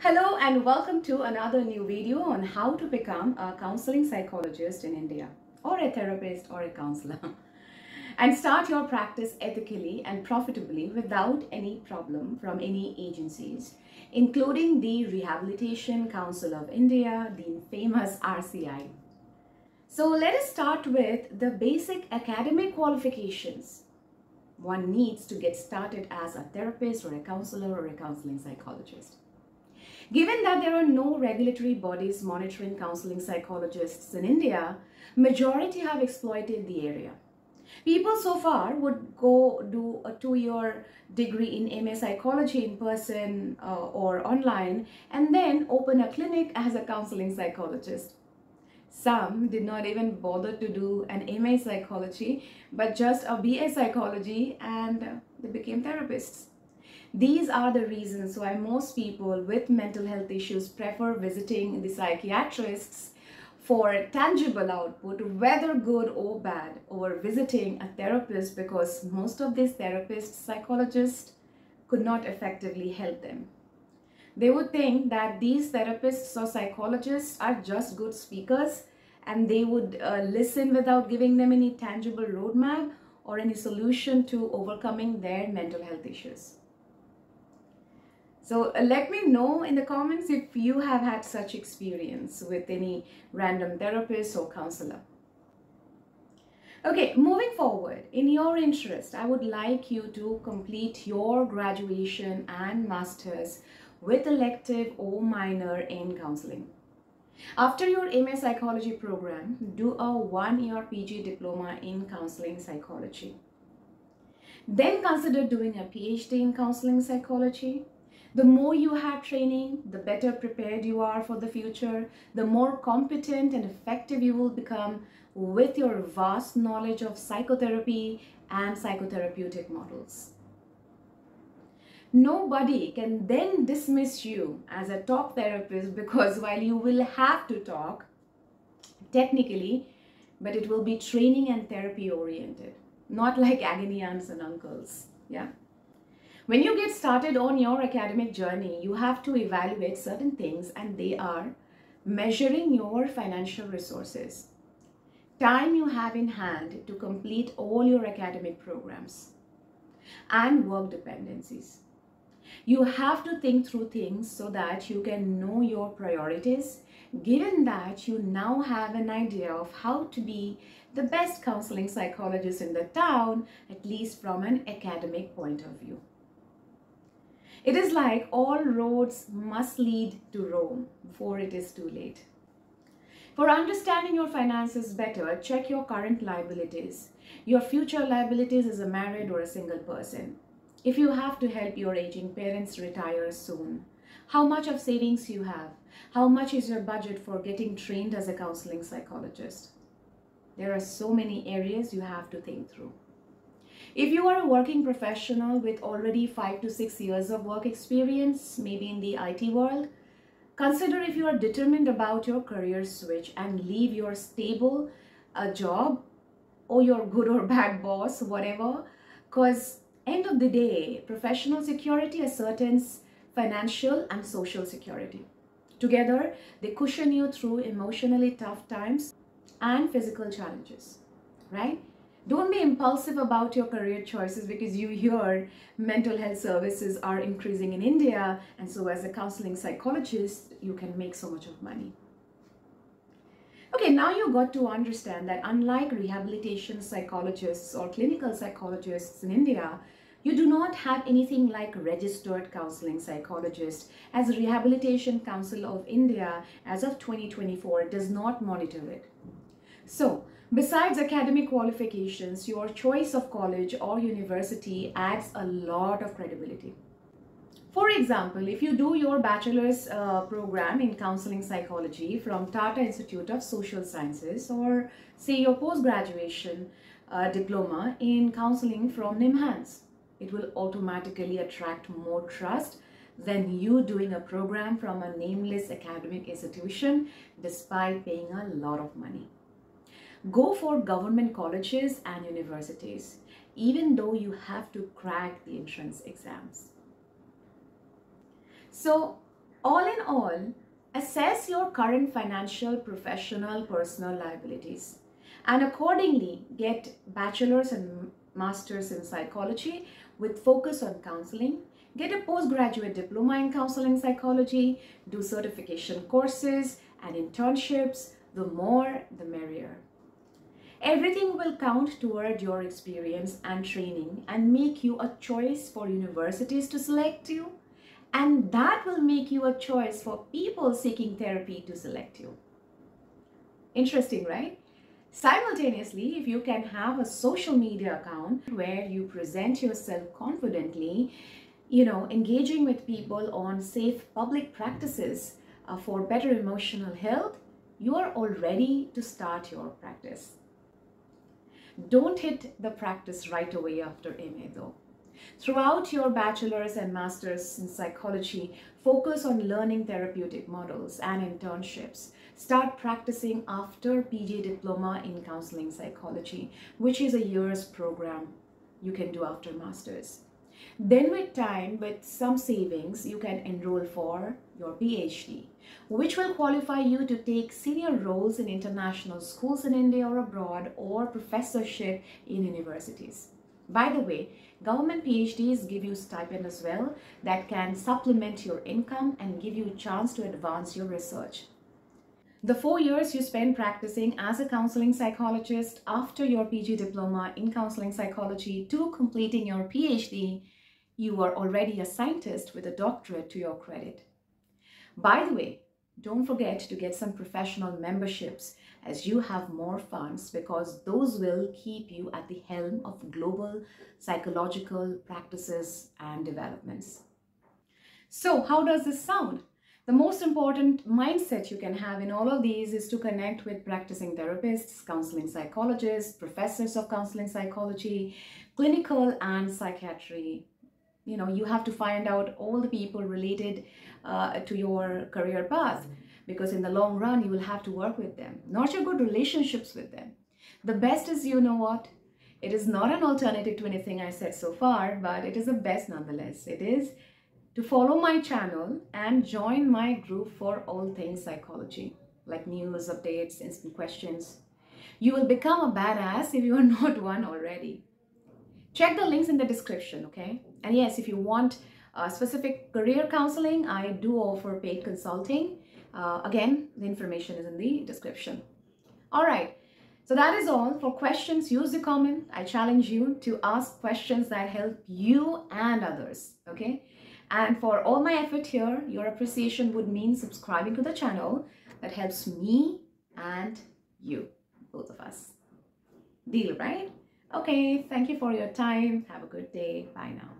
Hello and welcome to another new video on how to become a counseling psychologist in India or a therapist or a counselor and start your practice ethically and profitably without any problem from any agencies including the Rehabilitation Council of India, the famous RCI. So let us start with the basic academic qualifications one needs to get started as a therapist or a counselor or a counseling psychologist. Given that there are no regulatory bodies monitoring counseling psychologists in India, majority have exploited the area. People so far would go do a two-year degree in MA psychology in person uh, or online and then open a clinic as a counseling psychologist. Some did not even bother to do an MA psychology, but just a BA psychology and they became therapists. These are the reasons why most people with mental health issues prefer visiting the psychiatrists for tangible output, whether good or bad, over visiting a therapist because most of these therapists, psychologists could not effectively help them. They would think that these therapists or psychologists are just good speakers and they would uh, listen without giving them any tangible roadmap or any solution to overcoming their mental health issues. So uh, let me know in the comments if you have had such experience with any random therapist or counselor. Okay, moving forward, in your interest, I would like you to complete your graduation and master's with elective or minor in counseling. After your MA psychology program, do a one-year PG diploma in counseling psychology. Then consider doing a PhD in counseling psychology. The more you have training, the better prepared you are for the future, the more competent and effective you will become with your vast knowledge of psychotherapy and psychotherapeutic models. Nobody can then dismiss you as a top therapist because while you will have to talk technically, but it will be training and therapy oriented, not like agony aunts and uncles. Yeah. When you get started on your academic journey, you have to evaluate certain things and they are measuring your financial resources, time you have in hand to complete all your academic programs, and work dependencies. You have to think through things so that you can know your priorities, given that you now have an idea of how to be the best counseling psychologist in the town, at least from an academic point of view. It is like all roads must lead to Rome before it is too late. For understanding your finances better, check your current liabilities, your future liabilities as a married or a single person if you have to help your aging parents retire soon, how much of savings you have, how much is your budget for getting trained as a counseling psychologist. There are so many areas you have to think through. If you are a working professional with already five to six years of work experience, maybe in the IT world, consider if you are determined about your career switch and leave your stable a job or your good or bad boss, whatever, because end of the day, professional security ascertains financial and social security. Together, they cushion you through emotionally tough times and physical challenges, right? Don't be impulsive about your career choices because you hear mental health services are increasing in India. And so as a counseling psychologist, you can make so much of money. Okay, now you got to understand that unlike rehabilitation psychologists or clinical psychologists in India, you do not have anything like registered counseling psychologist as Rehabilitation Council of India as of 2024 does not monitor it. So, besides academic qualifications, your choice of college or university adds a lot of credibility. For example, if you do your bachelor's uh, program in counseling psychology from Tata Institute of Social Sciences or say your post-graduation uh, diploma in counseling from NIMHANS, it will automatically attract more trust than you doing a program from a nameless academic institution despite paying a lot of money. Go for government colleges and universities, even though you have to crack the entrance exams. So, All in all, assess your current financial, professional, personal liabilities and accordingly get bachelor's and master's in psychology with focus on counseling get a postgraduate diploma in counseling psychology do certification courses and internships the more the merrier everything will count toward your experience and training and make you a choice for universities to select you. And that will make you a choice for people seeking therapy to select you. Interesting right? Simultaneously, if you can have a social media account where you present yourself confidently, you know, engaging with people on safe public practices uh, for better emotional health, you are all ready to start your practice. Don't hit the practice right away after MA though. Throughout your bachelor's and master's in psychology, focus on learning therapeutic models and internships start practicing after PG Diploma in Counseling Psychology, which is a year's program you can do after master's. Then with time, with some savings, you can enroll for your PhD, which will qualify you to take senior roles in international schools in India or abroad or professorship in universities. By the way, government PhDs give you stipend as well that can supplement your income and give you a chance to advance your research. The four years you spend practicing as a counseling psychologist after your PG diploma in counseling psychology to completing your PhD, you are already a scientist with a doctorate to your credit. By the way, don't forget to get some professional memberships as you have more funds because those will keep you at the helm of global psychological practices and developments. So how does this sound? The most important mindset you can have in all of these is to connect with practicing therapists, counseling psychologists, professors of counseling psychology, clinical and psychiatry. You know, you have to find out all the people related uh, to your career path because in the long run, you will have to work with them, nurture good relationships with them. The best is, you know what? It is not an alternative to anything I said so far, but it is the best nonetheless. It is to follow my channel and join my group for all things psychology, like news, updates, instant questions. You will become a badass if you are not one already. Check the links in the description, okay? And yes, if you want uh, specific career counseling, I do offer paid consulting. Uh, again, the information is in the description. All right. So that is all. For questions, use the comment. I challenge you to ask questions that help you and others. Okay. And for all my effort here, your appreciation would mean subscribing to the channel. That helps me and you, both of us. Deal, right? Okay, thank you for your time. Have a good day. Bye now.